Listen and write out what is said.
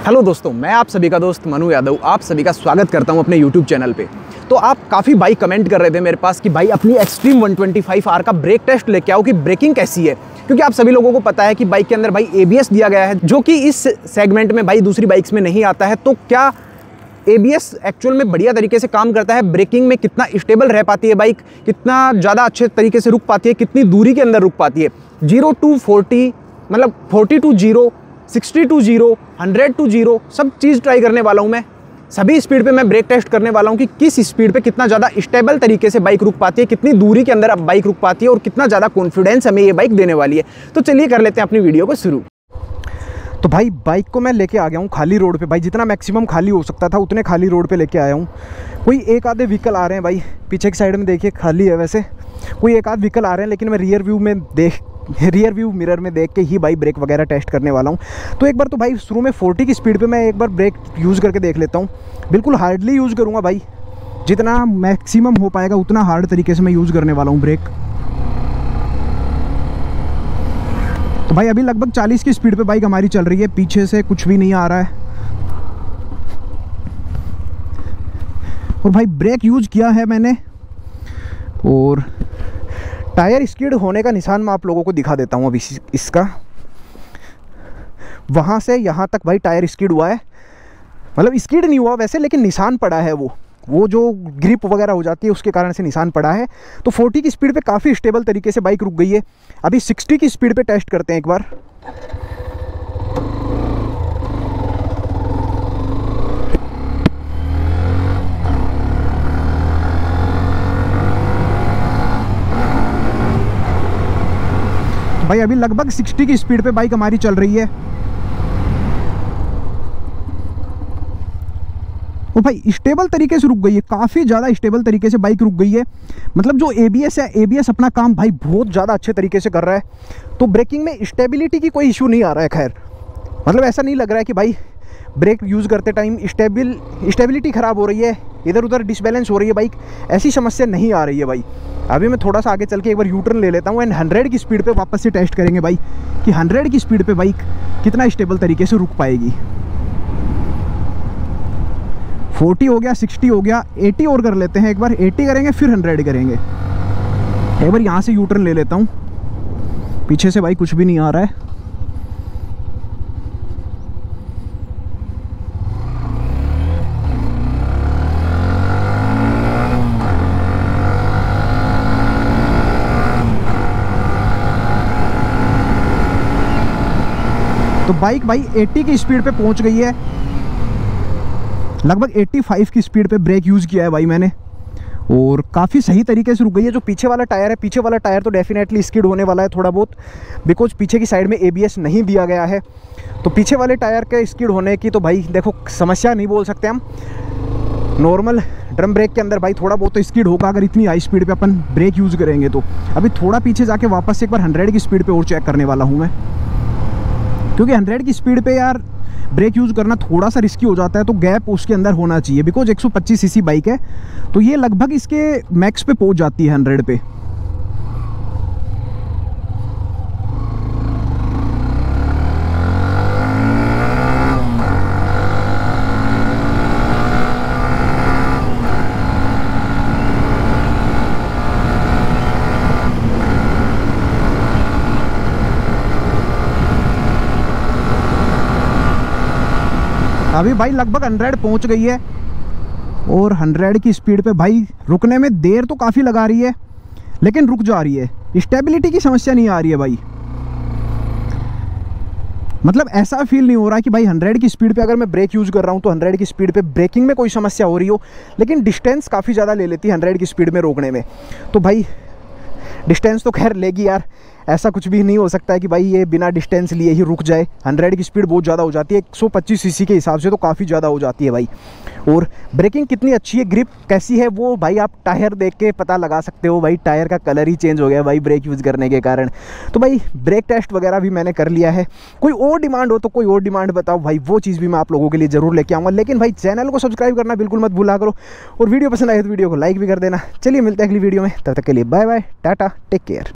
Hello दोस्तों, मैं आप सभी का दोस्त मनु यादव आप सभी का स्वागत करता हूँ अपने यूट्यूब चैनल पे। तो आप काफ़ी बाइक कमेंट कर रहे थे मेरे पास कि भाई अपनी एक्सट्रीम 125 आर का ब्रेक टेस्ट लेके आओ कि ब्रेकिंग कैसी है। क्योंकि आप सभी लोगों को पता है कि बाइक के अंदर भाई एबीएस दिया गया है, जो कि इस सेगमेंट में भाई दूसरी बाइक्स में नहीं आता है। तो क्या एबीएस एक्चुअल में बढ़िया तरीके से काम करता है? ब्रेकिंग में कितना स्टेबल रह पाती है बाइक कितना ज़्यादा अच्छे तरीके से रुक पाती है? कितनी दूरी के अंदर रुक पाती है? ज़ीरो टू फोर्टी मतलब forty to zero sixty to zero, hundred to zero, सब चीज़ ट्राई करने वाला हूँ मैं। सभी स्पीड पे मैं ब्रेक टेस्ट करने वाला हूँ कि किस स्पीड पे कितना ज़्यादा स्टेबल तरीके से बाइक रुक पाती है, कितनी दूरी के अंदर अब बाइक रुक पाती है और कितना ज़्यादा कॉन्फिडेंस हमें ये बाइक देने वाली है। तो चलिए कर लेते हैं अपनी वीडियो को शुरू। तो भाई बाइक को मैं लेके आ गया हूँ खाली रोड पे। भाई, जितना मैक्सिमम खाली हो सकता था, उतने खाली रोड पे लेके आया हूँ। कोई एक आधे व्हीकल आ रहे हैं भाई, पीछे की साइड में देखिए, खाली है वैसे। कोई एक आध व्हीकल आ रहे हैं, लेकिन मैं रियर व्यू में देख रियर व्यू मिरर में देख के ही भाई ब्रेक वगैरह टेस्ट करने वाला हूँ। तो एक बार तो भाई शुरू में 40 की स्पीड पे मैं एक बार ब्रेक यूज़ करके देख लेता हूँ। बिल्कुल हार्डली यूज़ करूँगा भाई। जितना मैक्सिमम हो पाएगा, उतना हार्ड तरीके से मैं यूज़ करने वाला हूँ ब्रेक तो भाई अभी लगभग 40 की स्पीड पे बाइक हमारी चल रही है। पीछे से कुछ भी नहीं आ रहा है। और भाई ब्रेक यूज़ किया है मैंने। और टायर स्कीड होने का निशान मैं आप लोगों को दिखा देता हूँ अभी इसका। वहाँ से यहाँ तक भाई टायर स्कीड हुआ है। मतलब स्कीड नहीं हुआ वैसे, लेकिन निशान पड़ा है वो। वो जो ग्रिप वगैरह हो जाती है, उसके कारण से निशान पड़ा है। तो 40 की स्पीड पे काफ़ी स्टेबल तरीके से बाइक रुक गई है। अभी 60 की स्पीड पे टेस्ट करते हैं एक बार। भाई, अभी लगभग 60 की स्पीड पे बाइक हमारी चल रही है। वो भाई, स्टेबल तरीके से रुक गई है, काफ़ी ज़्यादा स्टेबल तरीके से बाइक रुक गई है। मतलब जो एबीएस है एबीएस अपना काम भाई बहुत ज़्यादा अच्छे तरीके से कर रहा है। तो ब्रेकिंग में स्टेबिलिटी की कोई इशू नहीं आ रहा है, खैर। मतलब ऐसा नहीं लग रहा है कि भाई ब्रेक यूज़ करते टाइम स्टेबिल, स्टेबिलिटी ख़राब हो रही है। इधर उधर डिसबैलेंस हो रही है बाइक ऐसी समस्या नहीं आ रही है भाई। अभी मैं थोड़ा सा आगे चल के एक बार यूटर्न ले लेता हूँ एंड हंड्रेड की स्पीड पे वापस से टेस्ट करेंगे भाई। कि हंड्रेड की स्पीड पे बाइक कितना स्टेबल तरीके से रुक पाएगी। फोर्टी हो गया सिक्सटी हो गया एटी और कर लेते हैं एक बार। एटी करेंगे, फिर हंड्रेड करेंगे। एक बार यहाँ से यूटर्न ले लेता हूँ। पीछे से भाई कुछ भी नहीं आ रहा है। तो बाइक भाई 80 की स्पीड पे पहुँच गई है। लगभग 85 की स्पीड पे ब्रेक यूज़ किया है भाई मैंने। और काफ़ी सही तरीके से रुक गई है। जो पीछे वाला टायर है, पीछे वाला टायर तो डेफिनेटली स्किड होने वाला है थोड़ा बहुत बिकॉज़ पीछे की साइड में एबीएस नहीं दिया गया है। तो पीछे वाले टायर के स्किड होने की तो भाई देखो, समस्या नहीं बोल सकते हम। नॉर्मल ड्रम ब्रेक के अंदर भाई थोड़ा बहुत तो स्पीड होगा, अगर इतनी हाई स्पीड पे अपन ब्रेक यूज़ करेंगे तो। अभी थोड़ा पीछे जाके वापस एक बार हंड्रेड की स्पीड पे और चेक करने वाला हूँ मैं। क्योंकि हंड्रेड की स्पीड पर यार ब्रेक यूज़ करना थोड़ा सा रिस्की हो जाता है तो गैप उसके अंदर होना चाहिए। बिकॉज़ 125 सीसी बाइक है तो ये लगभग इसके मैक्स पे पहुँच जाती है हंड्रेड पे। अभी भाई लगभग हंड्रेड पहुँच गई है। और हंड्रेड की स्पीड पे भाई रुकने में देर तो काफ़ी लगा रही है, लेकिन रुक जा रही है। स्टेबिलिटी की समस्या नहीं आ रही है भाई। मतलब ऐसा फील नहीं हो रहा कि भाई हंड्रेड की स्पीड पे अगर मैं ब्रेक यूज़ कर रहा हूँ तो हंड्रेड की स्पीड पे ब्रेकिंग में कोई समस्या हो रही हो, लेकिन डिस्टेंस काफ़ी ज़्यादा ले लेती है हंड्रेड की स्पीड में रोकने में। तो भाई डिस्टेंस तो खैर लेगी यार। ऐसा कुछ भी नहीं हो सकता है कि भाई ये बिना डिस्टेंस लिए ही रुक जाए। हंड्रेड की स्पीड बहुत ज़्यादा हो जाती है 125 सीसी के हिसाब से तो काफ़ी ज़्यादा हो जाती है भाई। और ब्रेकिंग कितनी अच्छी है ग्रिप कैसी है, वो भाई आप टायर देख के पता लगा सकते हो भाई टायर का कलर ही चेंज हो गया भाई ब्रेक यूज़ करने के कारण। तो भाई ब्रेक टेस्ट वगैरह भी मैंने कर लिया है। कोई और डिमांड हो तो कोई और डिमांड बताओ भाई, वो चीज़ भी मैं आप लोगों के लिए ज़रूर लेके आऊँगा। लेकिन भाई चैनल को सब्सक्राइब करना बिल्कुल मत भूला करो और वीडियो पसंद आए तो वीडियो को लाइक भी कर देना। चलिए मिलते हैं अगली वीडियो में, तब तक के लिए bye bye tata take care